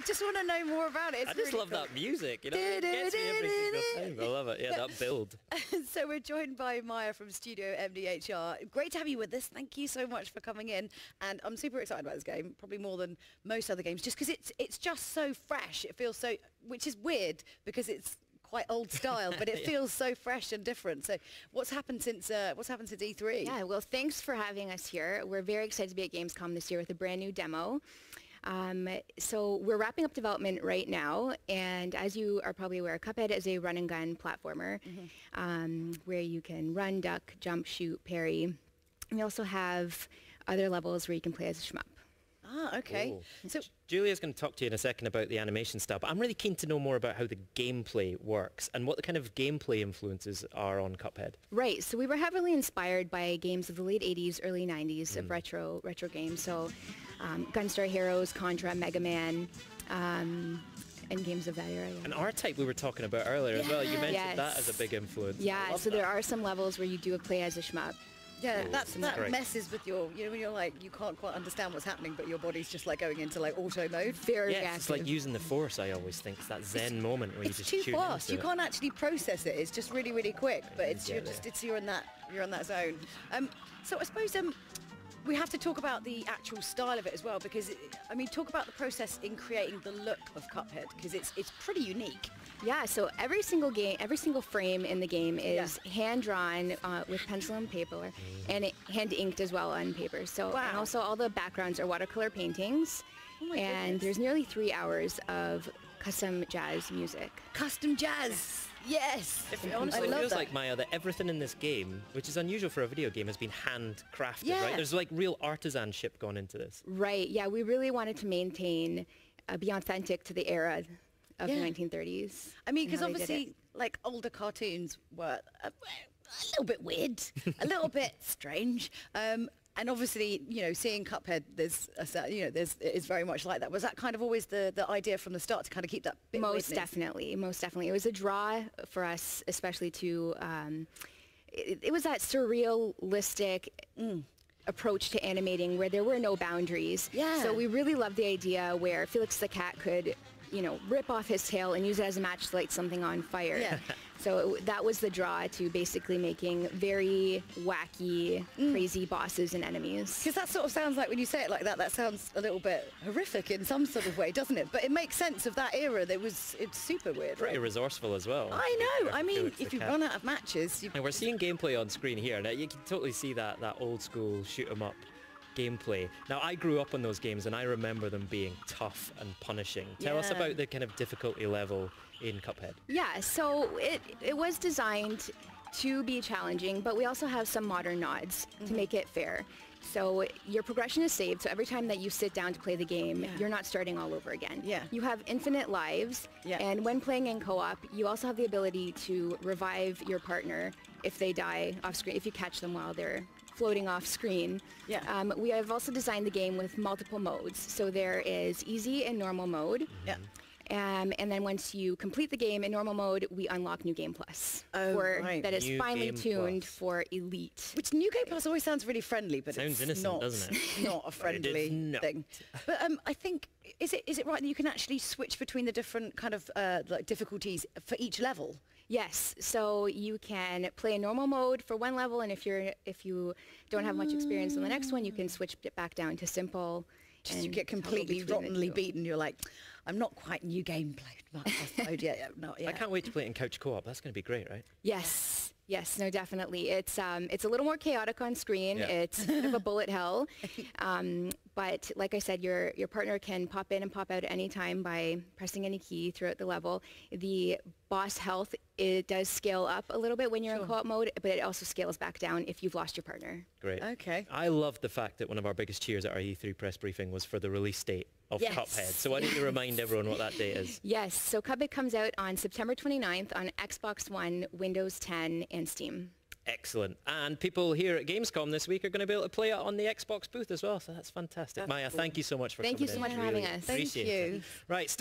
I just want to know more about it. It's I just really love cool. that music. You know, it gets me every single time. I love it. Yeah, that build. so we're joined by Maja from Studio MDHR. Great to have you with us. Thank you so much for coming in. And I'm super excited about this game, probably more than most other games, just because it's it's just so fresh. It feels so, which is weird because it's quite old style, but it feels so fresh and different. So what's happened since uh, what's happened since E3? Yeah, well, thanks for having us here. We're very excited to be at Gamescom this year with a brand new demo. Um, so we're wrapping up development right now, and as you are probably aware, Cuphead is a run and gun platformer um, where you can run, duck, jump, shoot, parry. We also have other levels where you can play as a shmup. Ah, okay. Cool. So Julia's going to talk to you in a second about the animation style, but I'm really keen to know more about how the gameplay works and what the kind of gameplay influences are on Cuphead. Right. So we were heavily inspired by games of the late 80s, early 90s of retro retro games. So um, Gunstar Heroes, Contra, Mega Man, um, and games of that era. yeah. And R-Type we were talking about earlier as well. You mentioned Yes. that as a big influence. Yeah, so that. there are some levels where you do a play as a shmup. yeah, Cool. that's, That's that great. messes with your, you know, when you're like, you can't quite understand what's happening, but your body's just like going into like auto mode. Very Yeah, it's like using the Force, I always think. It's that zen moment where you It's just too tune fast. You it. can't actually process it. It's just really, really quick. But it's you're just it. it's you're in that you're in that zone. Um, so I suppose um, we have to talk about the actual style of it as well because I mean, talk about the process in creating the look of Cuphead because it's it's pretty unique. Yeah, so every single game, every single frame in the game is hand drawn uh, with pencil and paper, and it, hand inked as well on paper. So and also all the backgrounds are watercolor paintings, Oh and goodness. there's nearly three hours of custom jazz music. Custom jazz. Yes. It I honestly love feels that. like, Maja, that everything in this game, which is unusual for a video game, has been handcrafted, Yeah. right? There's like real artisanship gone into this. Right. Yeah, we really wanted to maintain, uh, be authentic to the era of Yeah. the 1930s. I mean, because how they did obviously, like older cartoons were a, a little bit weird, a little bit strange. Um, and obviously, you know, seeing Cuphead, there's, a, you know, there's it is very much like that. Was that kind of always the, the idea from the start to kind of keep that bit Most weirdness? definitely, most definitely. It was a draw for us, especially to. Um, it, it was that surrealistic approach to animating where there were no boundaries. Yeah. So we really loved the idea where Felix the cat could, you know, rip off his tail and use it as a match to light something on fire. Yeah. So it, that was the draw to basically making very wacky, mm. crazy bosses and enemies. Because that sort of sounds like when you say it like that, that sounds a little bit horrific in some sort of way, doesn't it? But it makes sense of that era. That was it's super weird. Pretty Right? resourcul as well. I know. I mean, if you Cat. run out of matches, you And we're seeing gameplay on screen here. Now you can totally see that that old school shoot 'em up gameplay. Now I grew up on those games and I remember them being tough and punishing. Tell us about the kind of difficulty level in Cuphead. Yeah, so it, it was designed to be challenging, but we also have some modern nods to mm-hmm. make it fair. So your progression is saved, so every time that you sit down to play the game, Yeah. you're not starting all over again. Yeah. You have infinite lives, Yeah. and when playing in co-op, you also have the ability to revive your partner if they die off screen, if you catch them while they're floating off screen. Yeah. Um, we have also designed the game with multiple modes. So there is easy and normal mode. yeah. Um, and then once you complete the game in normal mode, we unlock New Game Plus. Oh, for, right. That is New finely Game tuned Plus. for Elite. Which New Game Plus always sounds really friendly, but Sounds it's innocent, not, doesn't it? not a friendly not. thing. But um, I think is it is it right that you can actually switch between the different kind of uh, like difficulties for each level? Yes, so you can play in normal mode for one level, and if you're if you don't have much experience in the next one, you can switch it back down to simple. Just you get completely rottenly beaten. You're like, I'm not quite New Game Plus mode yet. yet, I can't wait to play it in couch co-op. That's going to be great, right? Yes, yes, no, definitely. It's um, it's a little more chaotic on screen. Yeah. It's a bit of a bullet hell, um, but like I said, your your partner can pop in and pop out at any time by pressing any key throughout the level. The boss health it does scale up a little bit when you're in co-op mode, but it also scales back down if you've lost your partner. Great. Okay. I loved the fact that one of our biggest cheers at our E3 press briefing was for the release date of Yes. Cuphead. So why don't you remind everyone what that date is? Yes, so Cuphead comes out on September 29th on Xbox One, Windows 10, and Steam. Excellent. And people here at Gamescom this week are going to be able to play it on the Xbox booth as well. So that's fantastic. That's Play. cool. thank you so much for Thank you so in. much for having us. Thank you. it. Right.